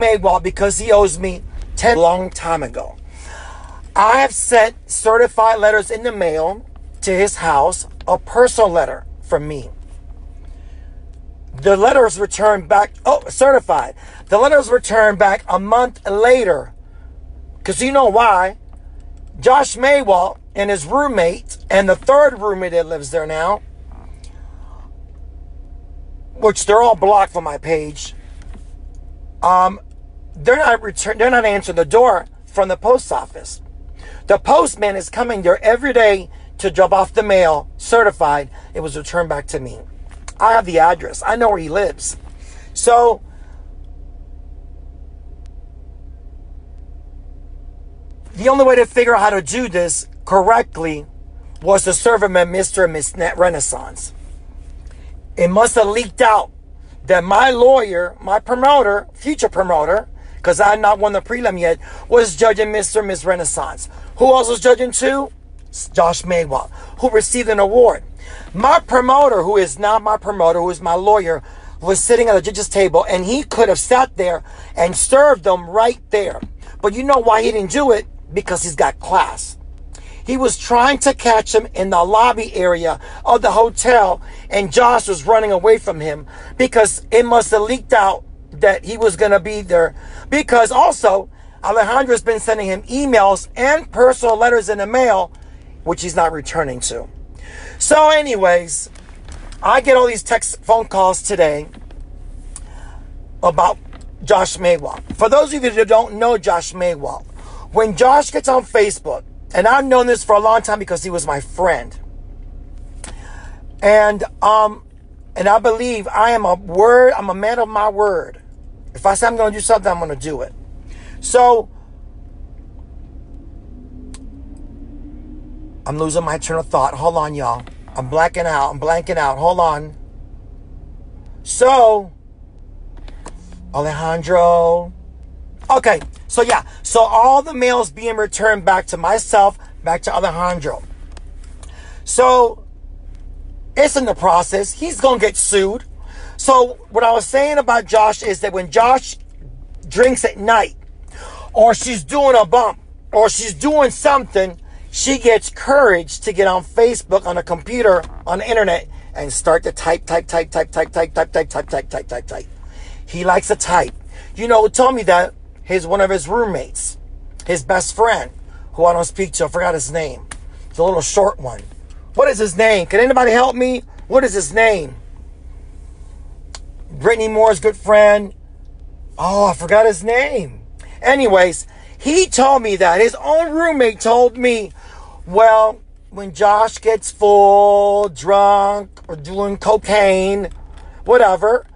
Maywalt because he owes me 10 long time ago. I have sent certified letters in the mail to his house, a personal letter from me. The letters returned back, oh, certified. The letters returned back a month later. Because you know why? Josh Maywalt and his roommate, and the third roommate that lives there now, which they're all blocked from my page. Um, they're not return. They're not answering the door from the post office. The postman is coming there every day to drop off the mail, certified. It was returned back to me. I have the address. I know where he lives. So the only way to figure out how to do this correctly was to serve him at Mr. and Miss Net Renaissance. It must have leaked out that my lawyer, my promoter, future promoter, because I'm not won the prelim yet, was judging Mr. Miss Renaissance. Who else was judging too? Josh Maywalt, who received an award. My promoter, who is not my promoter, who is my lawyer, was sitting at the judge's table and he could have sat there and served them right there. But you know why he didn't do it? Because he's got class. He was trying to catch him in the lobby area of the hotel and Josh was running away from him because it must have leaked out that he was going to be there. Because also, Alejandro's been sending him emails and personal letters in the mail, which he's not returning to. So, anyways, I get all these text phone calls today about Josh Maywalt. For those of you that don't know Josh Maywalt, when Josh gets on Facebook, and I've known this for a long time because he was my friend, and um, and I believe I am a word, I'm a man of my word. If I say I'm going to do something, I'm going to do it. So I'm losing my train of thought. Hold on, y'all. I'm blacking out. I'm blanking out. Hold on. So, Alejandro. Okay, so yeah. So all the mails being returned back to myself, back to Alejandro. So it's in the process. He's going to get sued. So what I was saying about Josh is that when Josh drinks at night, or she's doing a bump, or she's doing something, she gets courage to get on Facebook, on a computer, on the internet, and start to type, type, type, type, type, type, type, type, type, type, type, type, type. He likes to type. You know, told me that his one of his roommates, his best friend, who I don't speak to, I forgot his name. The little short one. What is his name? Can anybody help me? What is his name? Brittany Moore's good friend. Oh, I forgot his name. Anyways, he told me that. His own roommate told me, well, when Josh gets full, drunk, or doing cocaine, whatever,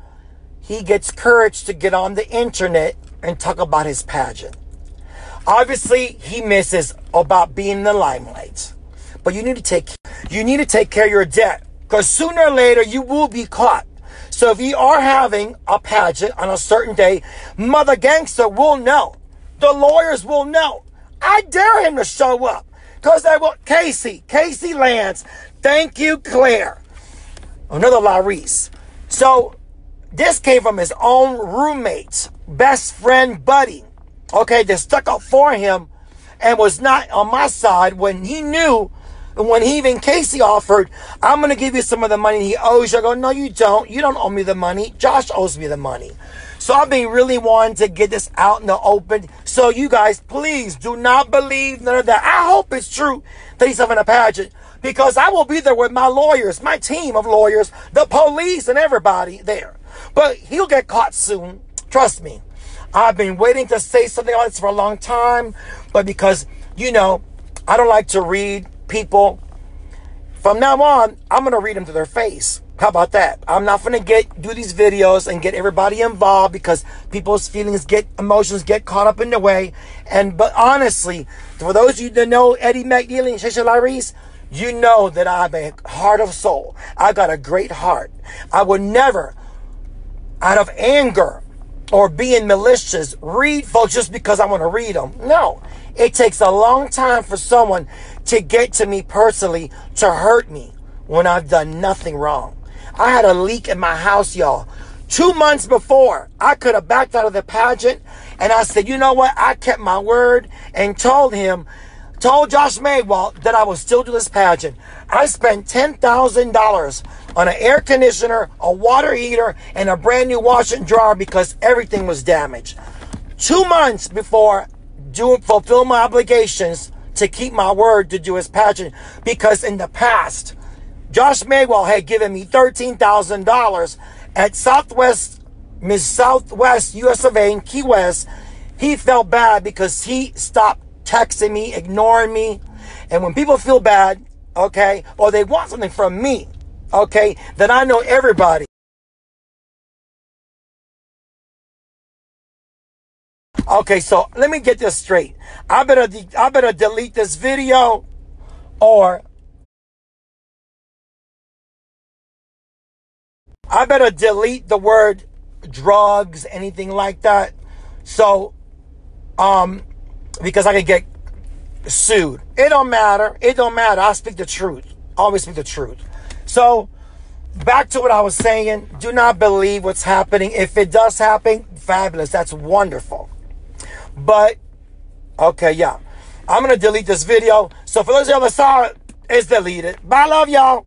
he gets courage to get on the internet and talk about his pageant. Obviously, he misses about being in the limelight. But you need to take you need to take care of your debt. Because sooner or later you will be caught. So if you are having a pageant on a certain day, Mother Gangster will know. The lawyers will know. I dare him to show up. Because they will. Casey, Casey Lance. Thank you, Claire. Another Laurice. So this came from his own roommate, best friend, buddy. Okay, that stuck up for him and was not on my side when he knew when he even Casey offered, I'm going to give you some of the money he owes you. I go, no, you don't. You don't owe me the money. Josh owes me the money. So I've been really wanting to get this out in the open. So you guys, please do not believe none of that. I hope it's true that he's having a pageant because I will be there with my lawyers, my team of lawyers, the police and everybody there. But he'll get caught soon. Trust me. I've been waiting to say something like this for a long time, but because, you know, I don't like to read people. From now on, I'm going to read them to their face. How about that? I'm not going to get do these videos and get everybody involved because people's feelings get emotions get caught up in the way. And but honestly, for those of you that know Eddie McNeely and ShaeShae Lareese, you know that I have a heart of soul. I got a great heart. I would never, out of anger or being malicious, read folks just because I want to read them. No, it takes a long time for someone to get to me personally to hurt me when I've done nothing wrong. I had a leak in my house, y'all. Two months before, I could have backed out of the pageant and I said, you know what? I kept my word and told him, told Josh Maywalt that I would still do this pageant. I spent $10,000 on an air conditioner, a water heater, and a brand new washer and dryer because everything was damaged. Two months before doing fulfill my obligations to keep my word to do his pageant because in the past, Josh Maywalt had given me $13,000 at Southwest, Miss Southwest US of A in Key West. He felt bad because he stopped texting me, ignoring me. And when people feel bad, okay, or they want something from me, okay, then I know everybody. Okay, so let me get this straight. I better I better delete this video or I better delete the word drugs, anything like that. So um because I could get sued. It don't matter. It don't matter. I speak the truth. Always speak the truth. So back to what I was saying. Do not believe what's happening. If it does happen, fabulous. That's wonderful. But okay, yeah. I'm gonna delete this video. So for those of y'all that saw it, it's deleted. Bye, love y'all.